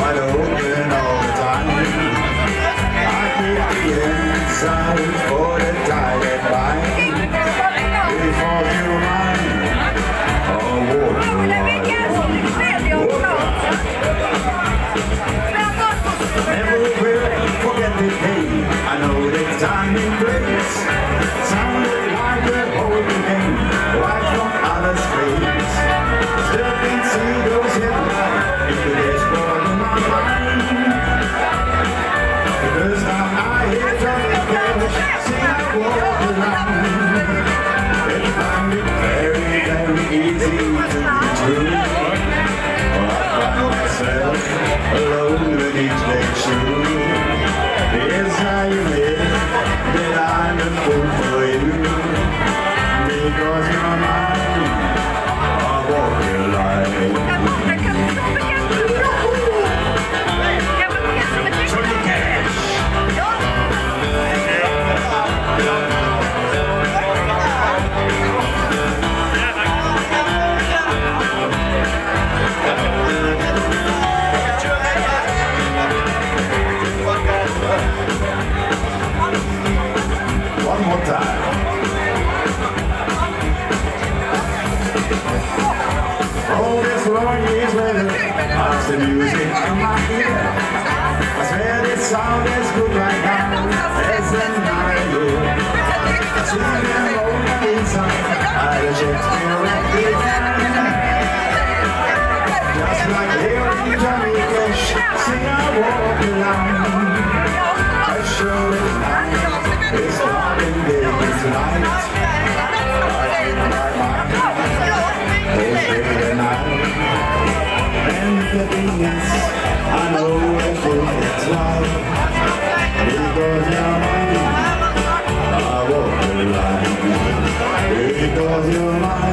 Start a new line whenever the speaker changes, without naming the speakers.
wide open all the time. I keep the inside for the diet line. Before you mind, I'll walk the line. Never will forget the day. I know the time and place. Sounded like a holy name, right from outer space. Still One more time. Oh, All this long years later, I the music in my ear. I swear this song Is, I know it's it's right. Because you're mine, I walk the line. Because you're mine.